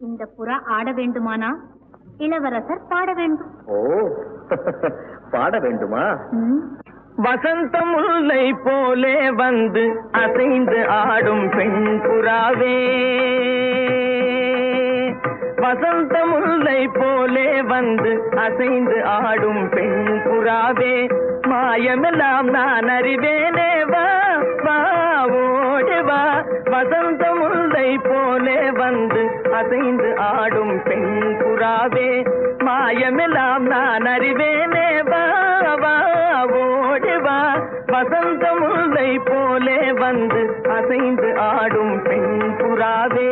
இந்த புறா ஆட வேண்டுமானா? இளவரசர் பாட வேண்டும். ஓ பாட வேண்டுமா? ம், வசந்த முல்லை போலே வந்து அசைந்து ஆடும் பெண் புறாவே வசந்த முல்லை போலே வந்து அசைந்து ஆடும் பெண் புறாவே மாயமெல்லாம் நான் அறிவேனே வா வா ஓடி வா. வசந்த முல்லை போலே வந்து அசைந்து ஆடும் பெண் புறாவே மாயமெல்லாம் நான் அறிவேனே. வா வா ஓடி வசந்த முல்லை போலே வந்து அசைந்து ஆடும் பெண் புறாவே.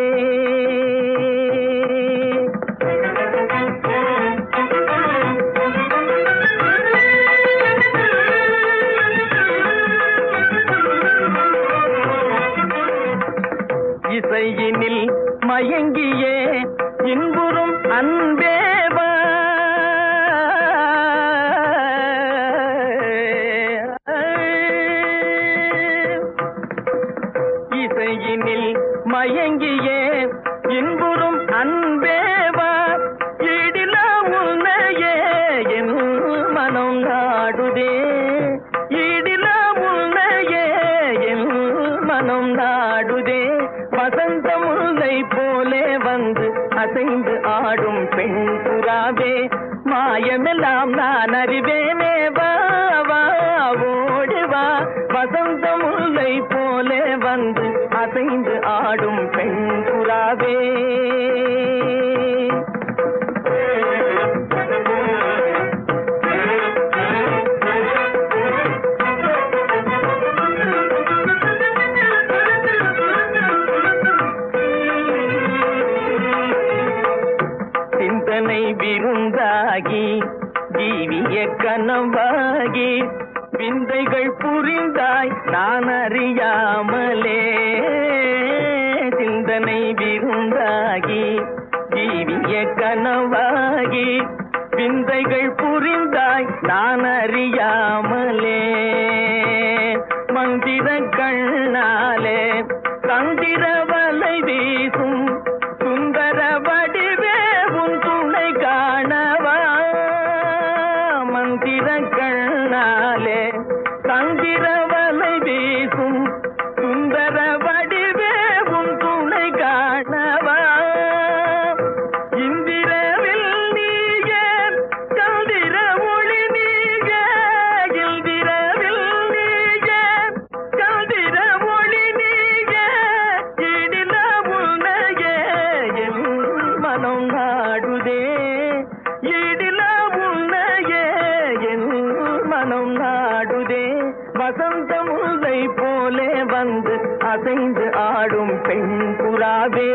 மயங்கியே இன்புறும் அன்பேவா இசையினில் மயங்கியே இன்புறும் அன்பேவா இடில உன்னையே என் மனம் நாடுதே. இடில உன்னையே என் மனம் நாடுதே. அசைந்து ஆடும் பெண் புறாவே மாயமெல்லாம் நான் அறிவேனே. வா ஓடுவா வசந்த முல்லை போலே வந்து அசைந்து ஆடும் பெண் புறாவே. ஆகி ஜீவிய கனவாகி விந்தைகள் புரிந்தாய் நான் அறியாமலே. சிந்தனை விருந்தாகி ஜீவிய கனவாகி விந்தைகள் புரிந்தாய் நான் அறியாமலே. சந்திர கண்ணாலே தந்திர வலை வீசும் சுந்தர வடிவே உன் துணை காணவா? இந்திரவில் நீக சந்திர ஒளி நீக இந்திரவில் நீக சந்திர ஒளி நீக இடில உன்னையே என் மனம் நாடுதே. மனம் நாடுதே வசந்த முல்லை போலே வந்து அசைந்து ஆடும் பெண் புறாவே.